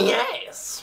Yes.